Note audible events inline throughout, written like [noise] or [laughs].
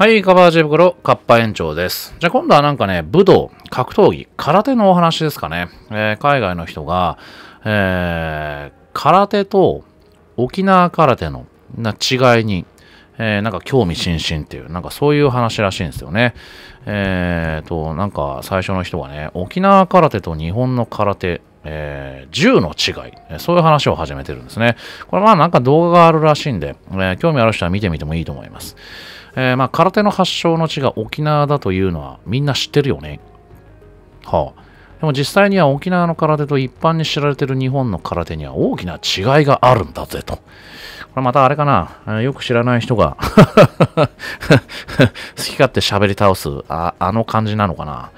はい、カバージ袋、カッパ園長です。じゃあ今度はなんかね、武道、格闘技、空手のお話ですかね。えー海外の人が、えー空手と沖縄空手のな違いに、えーなんか興味津々っていう、なんかそういう話らしいんですよね。えーと、なんか最初の人がね、沖縄空手と日本の空手、えー銃の違い、えーそういう話を始めてるんですね。これまあなんか動画があるらしいんで、えー興味ある人は見てみてもいいと思います。えーまあ空手の発祥の地が沖縄だというのはみんな知ってるよね。はあ。でも実際には沖縄の空手と一般に知られている日本の空手には大きな違いがあるんだぜと。これまたあれかな、よく知らない人が [laughs] 好き勝手喋り倒すああの感じなのかな。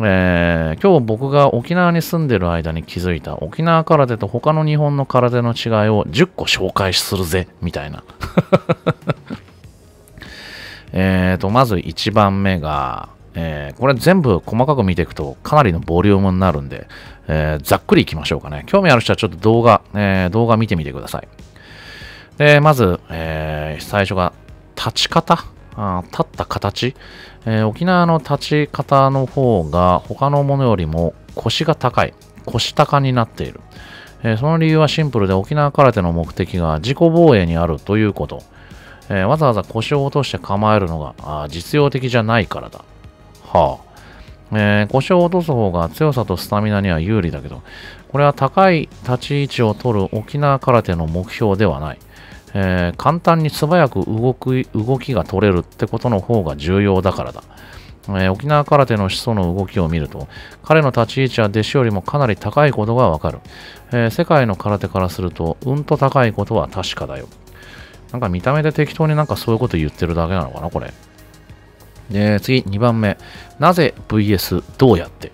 えー今日僕が沖縄に住んでる間に気づいた沖縄空手と他の日本の空手の違いを10個紹介するぜみたいな。ーと、まず1番目が、えーこれ全部細かく見ていくとかなりのボリュームになるんで、えーざっくりいきましょうかね。興味ある人はちょっと動画、えー動画見てみてください。で、まず、え最初が立ち方？あ立った形、え沖縄の立ち方の方が他のものよりも腰が高い。腰高になっている。えその理由はシンプルで沖縄空手の目的が自己防衛にあるということ。えーわざわざ腰を落として構えるのが実用的じゃないからだ。はあ。えー腰を落とす方が強さとスタミナには有利だけど、これは高い立ち位置を取る沖縄空手の目標ではない。えー簡単に素早く動く動きが取れるってことの方が重要だからだ。えー沖縄空手の始祖の動きを見ると、彼の立ち位置は弟子よりもかなり高いことがわかる。えー世界の空手からすると、うんと高いことは確かだよ。なんか見た目で適当になんかそういうこと言ってるだけなのかな、これ。で、次、2番目。なぜ VS どうやって？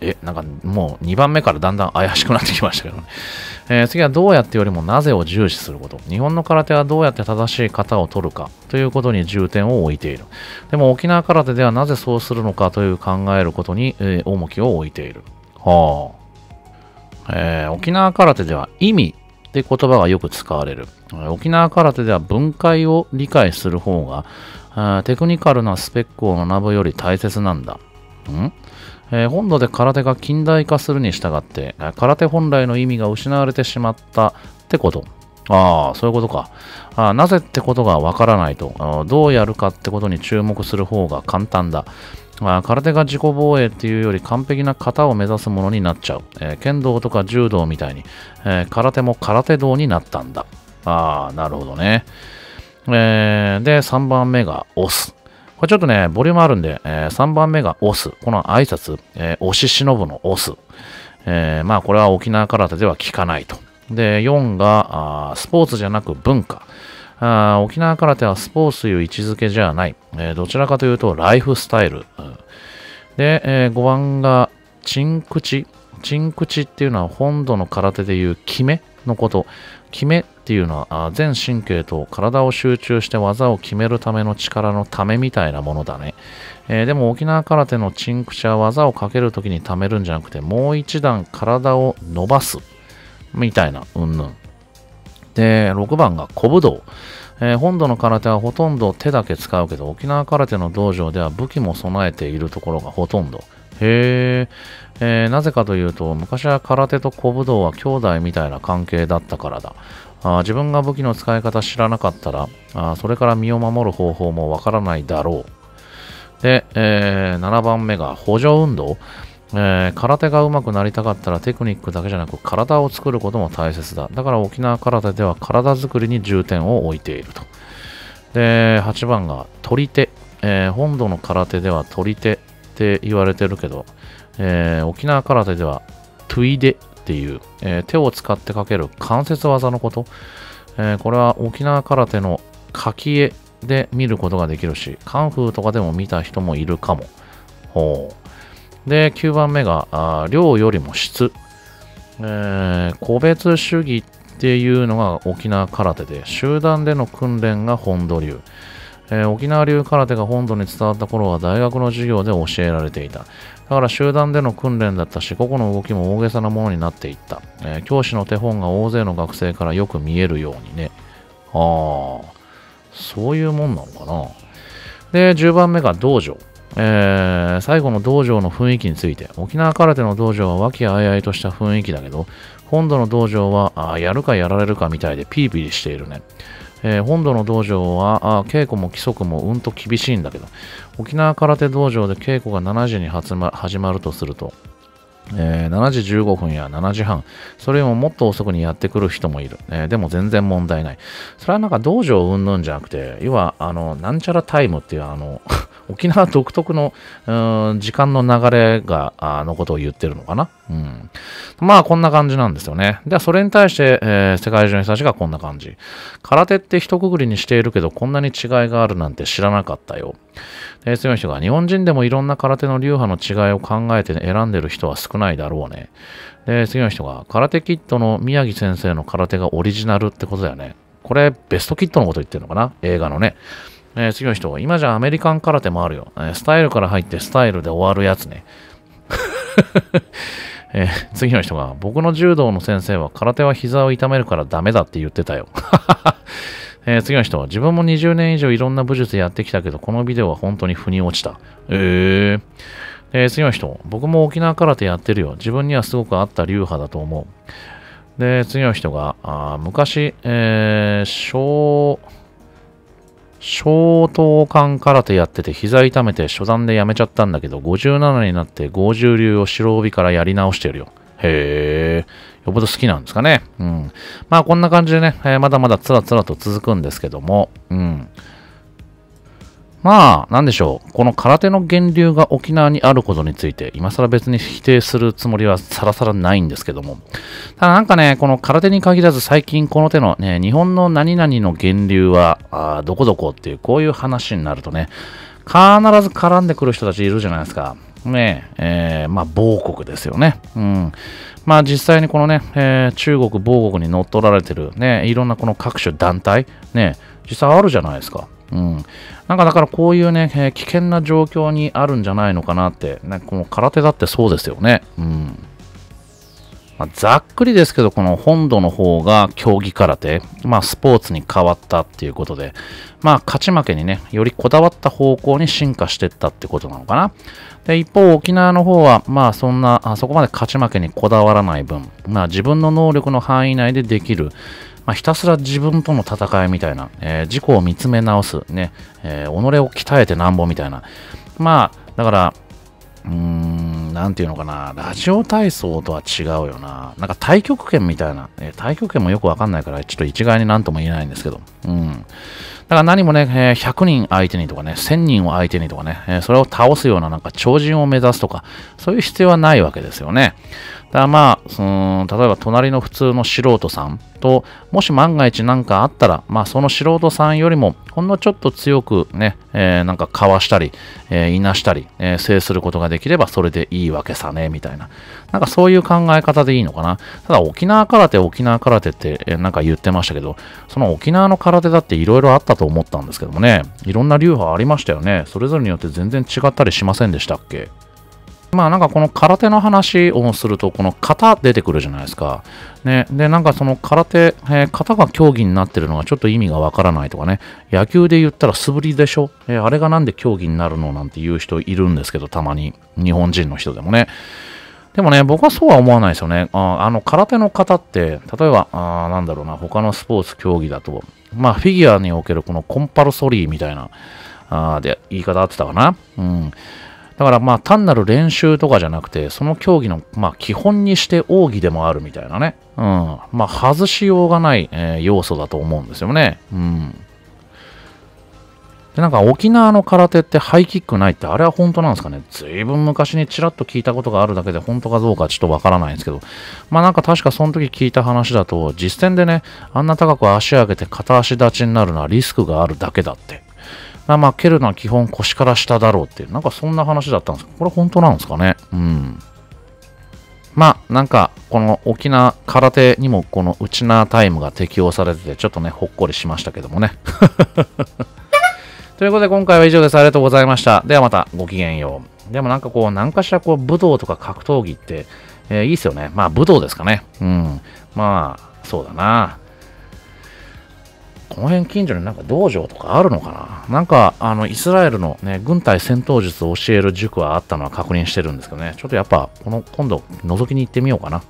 え、なんかもう2番目からだんだん怪しくなってきましたけどね。[laughs] えー次はどうやってよりもなぜを重視すること？日本の空手はどうやって正しい型を取るかということに重点を置いている。でも沖縄空手ではなぜそうするのかという考えることに、えー重きを置いている。はあ。えー沖縄空手では意味って言葉がよく使われる。沖縄空手では分解を理解する方が、テクニカルなスペックを学ぶより大切なんだ。ん？えー本土で空手が近代化するに従って、空手本来の意味が失われてしまったってこと。ああ、そういうことか。あなぜってことがわからないと、どうやるかってことに注目する方が簡単だ。まあ空手が自己防衛っていうより完璧な型を目指すものになっちゃう。えー剣道とか柔道みたいに、えー空手も空手道になったんだ。ああ、なるほどね。えーで、3番目が押す。これちょっとね、ボリュームあるんで、え3番目が押す。この挨拶、えー押し忍ぶの押す。えまあ、これは沖縄空手では聞かないと。で、4が、あスポーツじゃなく文化。あ沖縄空手はスポーツという位置づけじゃない。えーどちらかというと、ライフスタイル。で、え5番が、チンクチ。チンクチっていうのは本土の空手でいう決めのこと。決めっていうのは全神経と体を集中して技を決めるための力のためみたいなものだね。えーでも沖縄空手のチンクチは技をかけるときにためるんじゃなくてもう一段体を伸ばすみたいなうんぬん。で、6番が古武道。えー本土の空手はほとんど手だけ使うけど沖縄空手の道場では武器も備えているところがほとんど。へえーなぜかというと昔は空手と古武道は兄弟みたいな関係だったからだ。あ自分が武器の使い方知らなかったらあそれから身を守る方法もわからないだろう。で、えー7番目が補助運動。えー空手が上手くなりたかったらテクニックだけじゃなく体を作ることも大切だ。だから沖縄空手では体作りに重点を置いていると。で、8番が取り手。えー本土の空手では取り手って言われてるけど、えー沖縄空手ではトゥイデっていう、え手を使ってかける関節技のこと。えこれは沖縄空手の書き絵で見ることができるし、カンフーとかでも見た人もいるかも。ほう。で、9番目が、量よりも質。えー個別主義っていうのが沖縄空手で、集団での訓練が本土流。えー沖縄流空手が本土に伝わった頃は大学の授業で教えられていた。だから集団での訓練だったし、個々の動きも大げさなものになっていった。えー教師の手本が大勢の学生からよく見えるようにね。ああ、そういうもんなのかな。で、10番目が道場。えー、最後の道場の雰囲気について、沖縄空手の道場は和気あいあいとした雰囲気だけど、本土の道場はあやるかやられるかみたいでピリピリしているね。えー、本土の道場はあ稽古も規則もうんと厳しいんだけど、沖縄空手道場で稽古が7時に始まるとすると、えー、7時15分や7時半、それよりももっと遅くにやってくる人もいる。えー、でも全然問題ない。それはなんか道場うんぬんじゃなくて、要は、あの、なんちゃらタイムっていう、あの、[laughs] 沖縄独特の、うん、時間の流れが、あのことを言ってるのかな。うん。まあ、こんな感じなんですよね。では、それに対して、えー、世界中の人たちがこんな感じ。空手って一括りにしているけど、こんなに違いがあるなんて知らなかったよ。で、強い人が、日本人でもいろんな空手の流派の違いを考えて選んでる人は少ないだろうね。で、次の人が、空手キットの宮城先生の空手がオリジナルってことだよね。これ、ベストキットのこと言ってるのかな？映画のね。えー、次の人が、今じゃアメリカン空手もあるよ。えー、スタイルから入ってスタイルで終わるやつね。えー、次の人が、僕の柔道の先生は空手は膝を痛めるからダメだって言ってたよ。[laughs] えー、次の人は、自分も20年以上いろんな武術やってきたけど、このビデオは本当に腑に落ちた。えー、えー、次の人、僕も沖縄空手やってるよ。自分にはすごく合った流派だと思う。で、次の人が、あ昔、えー、小、小刀館空手やってて膝痛めて初段でやめちゃったんだけど、57になって五十流を白帯からやり直してるよ。へえ、よっぽど好きなんですかね。うん。まあこんな感じでね、えー、まだまだつらつらと続くんですけども、うん。まあ、なんでしょう。この空手の源流が沖縄にあることについて、今更別に否定するつもりはさらさらないんですけども。ただなんかね、この空手に限らず最近この手のね、日本の何々の源流は、あどこどこっていう、こういう話になるとね、必ず絡んでくる人たちいるじゃないですか。ねえ、ー、まあ、某国ですよね。うん。まあ、実際にこのね、えー、中国、某国に乗っ取られてる、ね、いろんなこの各種団体、ね、実際あるじゃないですか。うん。なんかだからこういうね、えー、危険な状況にあるんじゃないのかなって、ね、この空手だってそうですよね。うん。まあ、ざっくりですけど、この本土の方が競技空手、まあ、スポーツに変わったっていうことで、まあ、勝ち負けにね、よりこだわった方向に進化していったってことなのかな。で、一方、沖縄の方は、まあ、そんな、あそこまで勝ち負けにこだわらない分、まあ、自分の能力の範囲内でできる、まあ、ひたすら自分との戦いみたいな、えー、自己を見つめ直す、ね、えー、己を鍛えてなんぼみたいな。まあ、だから、うーん、なんていうのかな、ラジオ体操とは違うよな。なんか太極拳みたいな、えー、太極拳もよくわかんないから、ちょっと一概になんとも言えないんですけど、うん。だから何もね、え、100人相手にとかね、1000人を相手にとかね、それを倒すようななんか超人を目指すとか、そういう必要はないわけですよね。だまあ、その例えば隣の普通の素人さんと、もし万が一何かあったら、まあその素人さんよりも、ほんのちょっと強くね、えー、なんかかわしたり、えー、いなしたり、えー、制することができればそれでいいわけさね、みたいな。なんかそういう考え方でいいのかな。ただ沖縄空手、沖縄空手って、なんか言ってましたけど、その沖縄の空手だっていろいろあったと思ったんですけどもね、いろんな流派ありましたよね。それぞれによって全然違ったりしませんでしたっけ？まあなんかこの空手の話をすると、この型出てくるじゃないですか。ね。で、なんかその空手、えー、型が競技になってるのがちょっと意味がわからないとかね。野球で言ったら素振りでしょ、えー、あれがなんで競技になるの？なんて言う人いるんですけど、たまに。日本人の人でもね。でもね、僕はそうは思わないですよね。ああの、空手の方って、例えば、あなんだろうな、他のスポーツ競技だと、まあ、フィギュアにおけるこのコンパルソリーみたいな、あで、言い方合ってたかなうん。だからまあ単なる練習とかじゃなくて、その競技のまあ基本にして奥義でもあるみたいなね。うん。まあ外しようがない、えー、要素だと思うんですよね。うん。で、なんか沖縄の空手ってハイキックないってあれは本当なんですかね？ずいぶん昔にちらっと聞いたことがあるだけで本当かどうかちょっとわからないんですけど。まあなんか確かその時聞いた話だと実践でね、あんな高く足上げて片足立ちになるのはリスクがあるだけだって。あまあ、蹴るのは基本腰から下だろうっていう、なんかそんな話だったんですけど、これ本当なんですかね？うん。まあ、なんか、この沖縄空手にもこのウチナータイムが適用されてて、ちょっとね、ほっこりしましたけどもね。ということで、今回は以上です。ありがとうございました。ではまた、ごきげんよう。でもなんかこう、何かしらこう、武道とか格闘技って、えー、いいっすよね。まあ、武道ですかね。うん。まあ、そうだな。この辺近所になんか道場とかあるのかななんか、あの、イスラエルのね、軍隊戦闘術を教える塾はあったのは確認してるんですけどね。ちょっとやっぱ、この、今度、覗きに行ってみようかな。